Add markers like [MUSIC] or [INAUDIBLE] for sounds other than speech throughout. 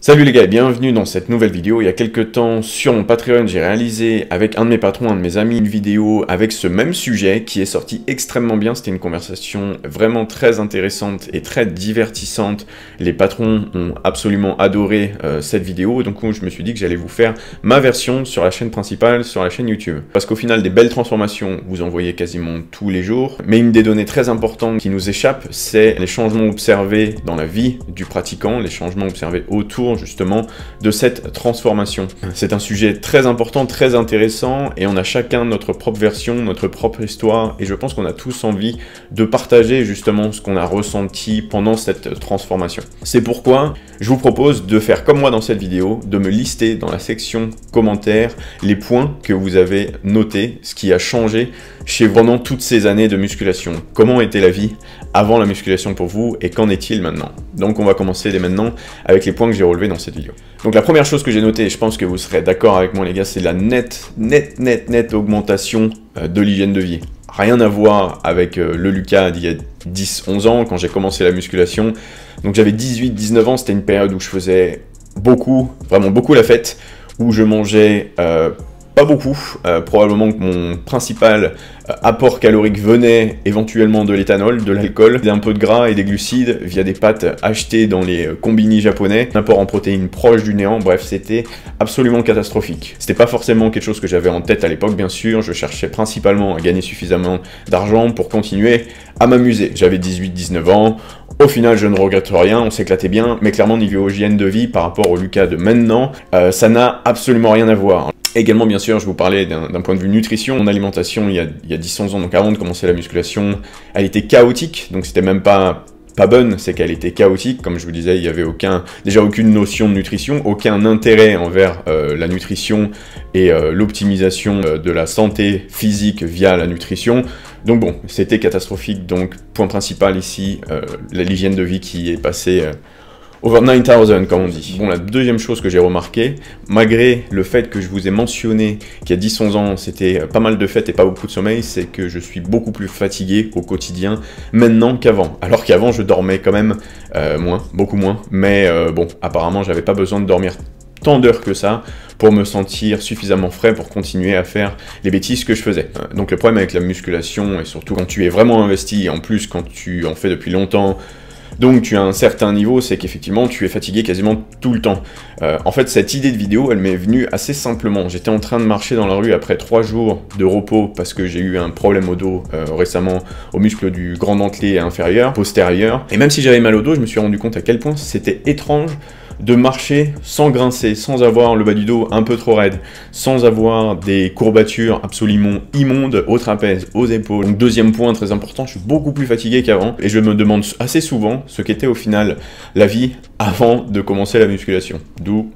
Salut les gars et bienvenue dans cette nouvelle vidéo. Il y a quelques temps sur mon Patreon, j'ai réalisé avec un de mes patrons, un de mes amis, une vidéo avec ce même sujet qui est sorti extrêmement bien. C'était une conversation vraiment très intéressante et très divertissante. Les patrons ont absolument adoré euh, cette vidéo, donc je me suis dit que j'allais vous faire ma version sur la chaîne principale, sur la chaîne YouTube. Parce qu'au final, des belles transformations, vous en voyez quasiment tous les jours. Mais une des données très importantes qui nous échappe, c'est les changements observés dans la vie du pratiquant, les changements observés autour justement de cette transformation. C'est un sujet très important, très intéressant et on a chacun notre propre version, notre propre histoire et je pense qu'on a tous envie de partager justement ce qu'on a ressenti pendant cette transformation. C'est pourquoi je vous propose de faire comme moi dans cette vidéo, de me lister dans la section commentaires les points que vous avez notés, ce qui a changé chez vraiment toutes ces années de musculation. Comment était la vie avant la musculation pour vous et qu'en est-il maintenant? Donc on va commencer dès maintenant avec les points que j'ai relevés dans cette vidéo. Donc la première chose que j'ai notée, et je pense que vous serez d'accord avec moi les gars, c'est la nette, nette, nette, nette augmentation euh, de l'hygiène de vie. Rien à voir avec euh, le Lucas d'il y a 10-11 ans quand j'ai commencé la musculation. Donc j'avais 18-19 ans, c'était une période où je faisais beaucoup, vraiment beaucoup la fête, où je mangeais euh, pas beaucoup. Euh, probablement que mon principal euh, apport calorique venait éventuellement de l'éthanol, de l'alcool, d'un peu de gras et des glucides via des pâtes achetées dans les euh, combini japonais, un apport en protéines proche du néant, bref, c'était absolument catastrophique. C'était pas forcément quelque chose que j'avais en tête à l'époque, bien sûr, je cherchais principalement à gagner suffisamment d'argent pour continuer à m'amuser. J'avais 18-19 ans, au final, je ne regrette rien, on s'éclatait bien, mais clairement, niveau hygiène de vie par rapport au Lucas de maintenant, ça n'a absolument rien à voir. Également, bien sûr, je vous parlais d'un point de vue nutrition. Mon alimentation, il y a, il y a 10-11 ans, donc avant de commencer la musculation, elle était chaotique, donc c'était même pas pas bonne, c'est qu'elle était chaotique. Comme je vous disais, il n'y avait déjà aucune notion de nutrition, aucun intérêt envers euh, la nutrition et euh, l'optimisation euh, de la santé physique via la nutrition. Donc bon, c'était catastrophique. Donc point principal ici, l'hygiène de vie qui est passée Over 9000, comme on dit. Bon, la deuxième chose que j'ai remarqué, malgré le fait que je vous ai mentionné qu'il y a 10-11 ans, c'était pas mal de fêtes et pas beaucoup de sommeil, c'est que je suis beaucoup plus fatigué au quotidien maintenant qu'avant. Alors qu'avant, je dormais quand même euh, moins, beaucoup moins. Mais euh, bon, apparemment, j'avais pas besoin de dormir tant d'heures que ça pour me sentir suffisamment frais pour continuer à faire les bêtises que je faisais. Euh, donc le problème avec la musculation, et surtout quand tu es vraiment investi, et en plus quand tu en fais depuis longtemps, donc tu as un certain niveau, c'est qu'effectivement tu es fatigué quasiment tout le temps. Euh, en fait, cette idée de vidéo, elle m'est venue assez simplement. J'étais en train de marcher dans la rue après trois jours de repos parce que j'ai eu un problème au dos euh, récemment au muscle du grand dentelé inférieur, postérieur. Et même si j'avais mal au dos, je me suis rendu compte à quel point c'était étrange de marcher sans grincer, sans avoir le bas du dos un peu trop raide, sans avoir des courbatures absolument immondes au trapèze, aux épaules. Donc deuxième point très important, je suis beaucoup plus fatigué qu'avant et je me demande assez souvent ce qu'était au final la vie avant de commencer la musculation. D'où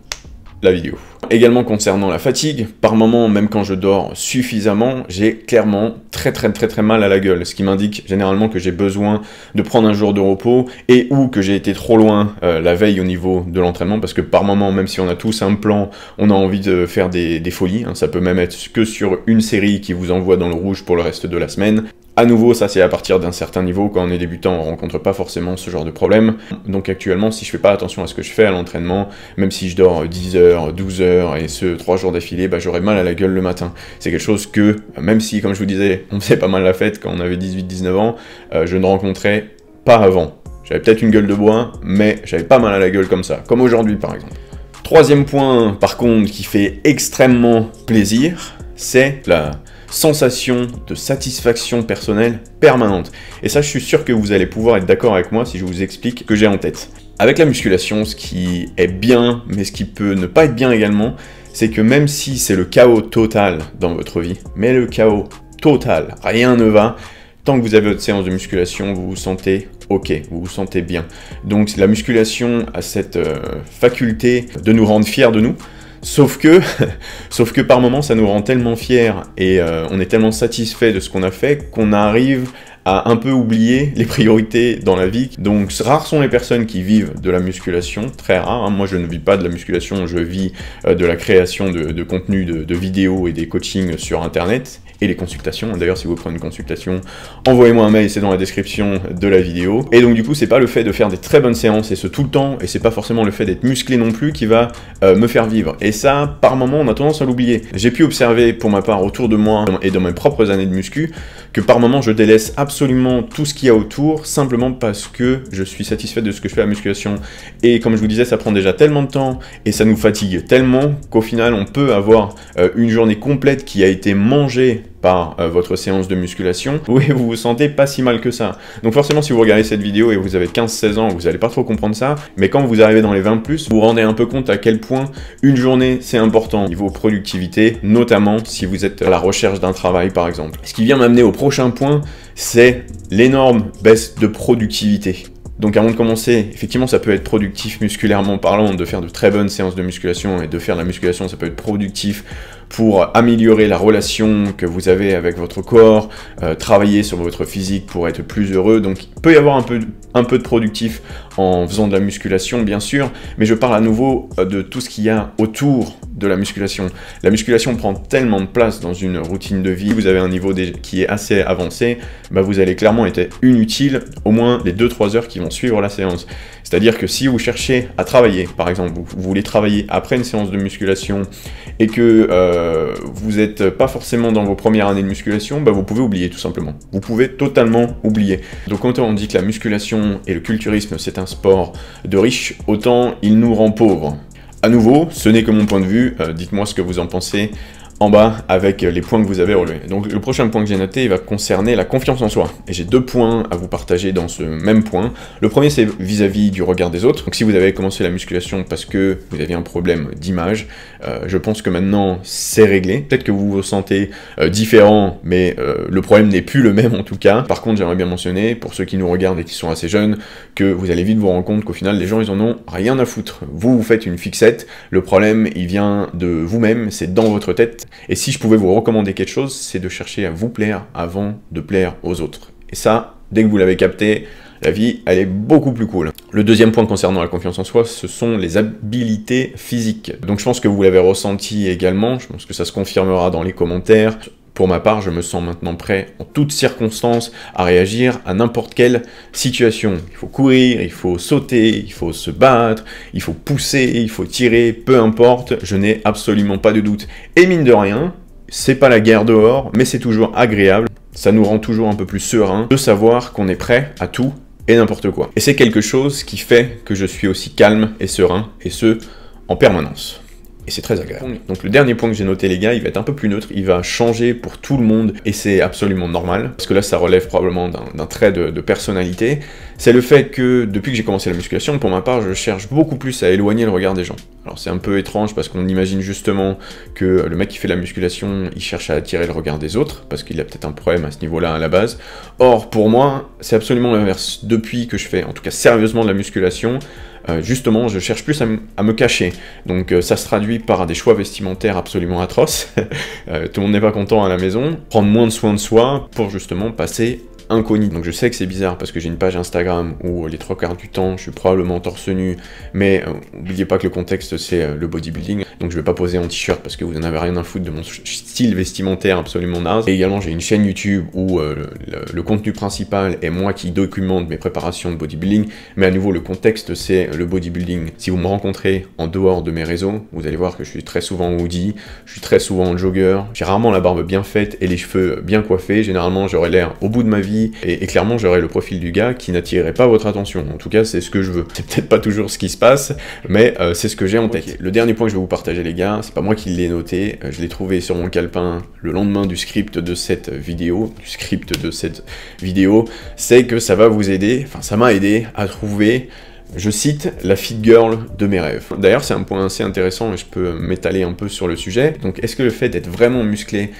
la vidéo. Également concernant la fatigue, par moment, même quand je dors suffisamment, j'ai clairement très très très très mal à la gueule, ce qui m'indique généralement que j'ai besoin de prendre un jour de repos et ou que j'ai été trop loin euh, la veille au niveau de l'entraînement, parce que par moment, même si on a tous un plan, on a envie de faire des, folies, hein. ça peut même être que sur une série qui vous envoie dans le rouge pour le reste de la semaine, à nouveau, ça c'est à partir d'un certain niveau, quand on est débutant, on rencontre pas forcément ce genre de problème. Donc actuellement, si je fais pas attention à ce que je fais à l'entraînement, même si je dors 10 heures, 12 heures et ce 3 jours d'affilée, bah, j'aurais mal à la gueule le matin. C'est quelque chose que, même si, comme je vous disais, on faisait pas mal la fête quand on avait 18-19 ans, euh, je ne rencontrais pas avant. J'avais peut-être une gueule de bois, mais j'avais pas mal à la gueule comme ça, comme aujourd'hui par exemple. Troisième point, par contre, qui fait extrêmement plaisir, c'est la sensation de satisfaction personnelle permanente. Et ça, je suis sûr que vous allez pouvoir être d'accord avec moi si je vous explique ce que j'ai en tête. Avec la musculation, ce qui est bien, mais ce qui peut ne pas être bien également, c'est que même si c'est le chaos total dans votre vie, mais le chaos total, rien ne va, tant que vous avez votre séance de musculation, vous vous sentez ok, vous vous sentez bien. Donc la musculation a cette euh, faculté de nous rendre fiers de nous, Sauf que, [LAUGHS] sauf que par moments, ça nous rend tellement fiers et euh, on est tellement satisfait de ce qu'on a fait qu'on arrive à un peu oublier les priorités dans la vie. Donc rares sont les personnes qui vivent de la musculation, très rares. Hein. Moi je ne vis pas de la musculation, je vis euh, de la création de, contenu, de, de vidéos et des coachings sur internet et les consultations. D'ailleurs, si vous prenez une consultation, envoyez-moi un mail, c'est dans la description de la vidéo. Et donc du coup, c'est pas le fait de faire des très bonnes séances et ce tout le temps, et c'est pas forcément le fait d'être musclé non plus qui va euh, me faire vivre. Et ça, par moment, on a tendance à l'oublier. J'ai pu observer pour ma part autour de moi et dans mes propres années de muscu que par moment je délaisse absolument tout ce qu'il y a autour simplement parce que je suis satisfait de ce que je fais à la musculation. Et comme je vous disais, ça prend déjà tellement de temps et ça nous fatigue tellement qu'au final on peut avoir euh, une journée complète qui a été mangée par euh, votre séance de musculation, [LAUGHS] oui, vous vous sentez pas si mal que ça. Donc forcément, si vous regardez cette vidéo et vous avez 15-16 ans, vous allez pas trop comprendre ça, mais quand vous arrivez dans les 20+, plus, vous vous rendez un peu compte à quel point une journée, c'est important au niveau productivité, notamment si vous êtes à la recherche d'un travail, par exemple. Ce qui vient m'amener au prochain point, c'est l'énorme baisse de productivité. Donc avant de commencer, effectivement ça peut être productif musculairement parlant de faire de très bonnes séances de musculation et de faire de la musculation ça peut être productif pour améliorer la relation que vous avez avec votre corps, euh, travailler sur votre physique pour être plus heureux. Donc il peut y avoir un peu, un peu de productif en faisant de la musculation bien sûr, mais je parle à nouveau euh, de tout ce qu'il y a autour de la musculation. La musculation prend tellement de place dans une routine de vie, vous avez un niveau qui est assez avancé, bah vous allez clairement être inutile au moins les 2-3 heures qui vont suivre la séance. C'est-à-dire que si vous cherchez à travailler, par exemple, vous, voulez travailler après une séance de musculation et que euh, vous n'êtes pas forcément dans vos premières années de musculation, bah vous pouvez oublier tout simplement. Vous pouvez totalement oublier. Donc quand on dit que la musculation et le culturisme c'est un sport de riches, autant il nous rend pauvres. À nouveau, ce n'est que mon point de vue, euh, dites-moi ce que vous en pensez en bas avec les points que vous avez relevés. Donc le prochain point que j'ai noté, il va concerner la confiance en soi. Et j'ai deux points à vous partager dans ce même point. Le premier, c'est vis-à-vis du regard des autres. Donc si vous avez commencé la musculation parce que vous aviez un problème d'image, euh, je pense que maintenant c'est réglé. Peut-être que vous vous sentez euh, différent, mais euh, le problème n'est plus le même en tout cas. Par contre, j'aimerais bien mentionner, pour ceux qui nous regardent et qui sont assez jeunes, que vous allez vite vous rendre compte qu'au final, les gens, ils en ont rien à foutre. Vous, vous faites une fixette, le problème, il vient de vous-même, c'est dans votre tête, et si je pouvais vous recommander quelque chose, c'est de chercher à vous plaire avant de plaire aux autres. Et ça, dès que vous l'avez capté, la vie, elle est beaucoup plus cool. Le deuxième point concernant la confiance en soi, ce sont les habiletés physiques. Donc je pense que vous l'avez ressenti également, je pense que ça se confirmera dans les commentaires. Pour ma part, je me sens maintenant prêt en toutes circonstances à réagir à n'importe quelle situation. Il faut courir, il faut sauter, il faut se battre, il faut pousser, il faut tirer, peu importe, je n'ai absolument pas de doute. Et mine de rien, c'est pas la guerre dehors, mais c'est toujours agréable. Ça nous rend toujours un peu plus serein de savoir qu'on est prêt à tout et n'importe quoi. Et c'est quelque chose qui fait que je suis aussi calme et serein, et ce, en permanence et c'est très agréable. Donc le dernier point que j'ai noté les gars, il va être un peu plus neutre, il va changer pour tout le monde et c'est absolument normal, parce que là ça relève probablement d'un trait de, personnalité, c'est le fait que depuis que j'ai commencé la musculation, pour ma part, je cherche beaucoup plus à éloigner le regard des gens. Alors c'est un peu étrange parce qu'on imagine justement que le mec qui fait la musculation, il cherche à attirer le regard des autres, parce qu'il a peut-être un problème à ce niveau-là à la base. Or pour moi, c'est absolument l'inverse. Depuis que je fais, en tout cas sérieusement de la musculation, euh, justement, je cherche plus à, me cacher. Donc euh, ça se traduit par des choix vestimentaires absolument atroces. [LAUGHS] Euh, tout le monde n'est pas content à la maison. Prendre moins de soin de soi pour justement passer incognito. Donc je sais que c'est bizarre parce que j'ai une page Instagram où les trois quarts du temps je suis probablement torse nu, mais n'oubliez pas que le contexte c'est le bodybuilding, donc je vais pas poser en t-shirt parce que vous n'en avez rien à foutre de mon style vestimentaire absolument naze. Et également j'ai une chaîne YouTube où le, contenu principal est moi qui documente mes préparations de bodybuilding, mais à nouveau le contexte c'est le bodybuilding. Si vous me rencontrez en dehors de mes réseaux, vous allez voir que je suis très souvent en hoodie, je suis très souvent en jogger, j'ai rarement la barbe bien faite et les cheveux bien coiffés, généralement j'aurai l'air au bout de ma vie, et, clairement j'aurai le profil du gars qui n'attirerait pas votre attention. En tout cas, c'est ce que je veux. C'est peut-être pas toujours ce qui se passe, mais euh, c'est ce que j'ai en tête. Le dernier point que je vais vous partager les gars, c'est pas moi qui l'ai noté, euh, je l'ai trouvé sur mon calepin le lendemain du script de cette vidéo, du script de cette vidéo, c'est que ça va vous aider, enfin ça m'a aidé à trouver je cite la fit girl de mes rêves. D'ailleurs, c'est un point assez intéressant et je peux m'étaler un peu sur le sujet. Donc, est-ce que le fait d'être vraiment musclé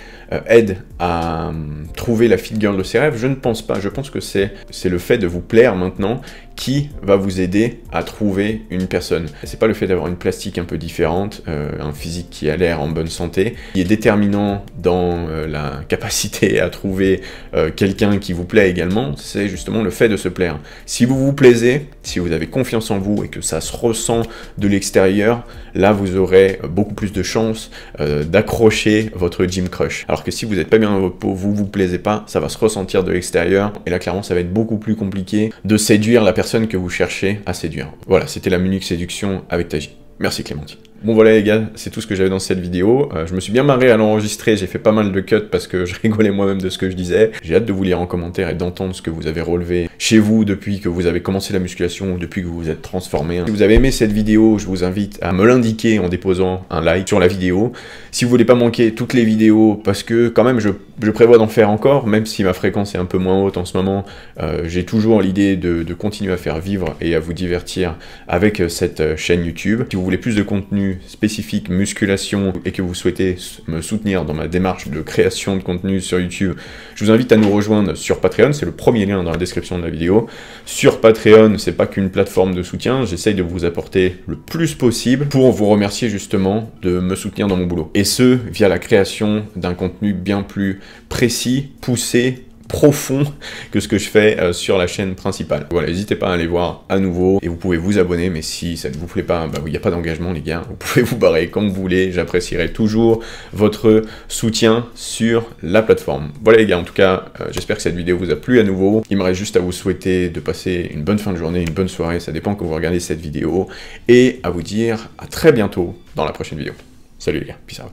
aide à euh, trouver la fit girl de ses rêves Je ne pense pas. Je pense que c'est le fait de vous plaire maintenant qui va vous aider à trouver une personne. C'est pas le fait d'avoir une plastique un peu différente, euh, un physique qui a l'air en bonne santé, qui est déterminant dans euh, la [LAUGHS] capacité à trouver euh, quelqu'un qui vous plaît également, c'est justement le fait de se plaire. Si vous vous plaisez, si vous avez confiance en vous et que ça se ressent de l'extérieur, là vous aurez beaucoup plus de chances d'accrocher votre gym crush. Alors que si vous n'êtes pas bien dans votre peau, vous vous plaisez pas, ça va se ressentir de l'extérieur et là clairement ça va être beaucoup plus compliqué de séduire la personne que vous cherchez à séduire. Voilà, c'était la minute séduction avec Taji. Merci Clémentine. Bon voilà les gars, c'est tout ce que j'avais dans cette vidéo. Euh, je me suis bien marré à l'enregistrer, j'ai fait pas mal de cuts parce que [LAUGHS] je rigolais moi-même de ce que je disais. J'ai hâte de vous lire en commentaire et d'entendre ce que vous avez relevé chez vous depuis que vous avez commencé la musculation ou depuis que vous vous êtes transformé. Si vous avez aimé cette vidéo, je vous invite à me l'indiquer en déposant un like sur la vidéo. Si vous voulez pas manquer toutes les vidéos, parce que quand même je, prévois d'en faire encore, même si ma fréquence est un peu moins haute en ce moment, euh, j'ai toujours l'idée de, continuer à faire vivre et à vous divertir avec euh, cette chaîne YouTube. Si vous voulez plus de contenu spécifique musculation et que vous souhaitez me soutenir dans ma démarche de création de contenu sur YouTube, je vous invite à nous rejoindre sur Patreon, c'est le premier lien dans la description de la vidéo. Sur Patreon, c'est pas qu'une plateforme de soutien, j'essaye de vous apporter le plus possible pour vous remercier justement de me soutenir dans mon boulot. Et ce, via la création d'un contenu bien plus précis, poussé, profond que ce que je fais euh, sur la chaîne principale. Voilà, n'hésitez pas à aller voir à nouveau et vous pouvez vous abonner, mais si ça ne vous plaît pas, bah, il n'y a pas d'engagement les gars, vous pouvez vous barrer comme vous voulez, j'apprécierai toujours votre soutien sur la plateforme. Voilà les gars, en tout cas, euh, j'espère que cette vidéo vous a plu à nouveau. Il me reste juste à vous souhaiter de passer une bonne fin de journée, une bonne soirée, ça dépend quand vous regardez cette vidéo, et à vous dire à très bientôt dans la prochaine vidéo. Salut les gars, peace out.